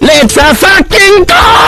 Let's a fucking go!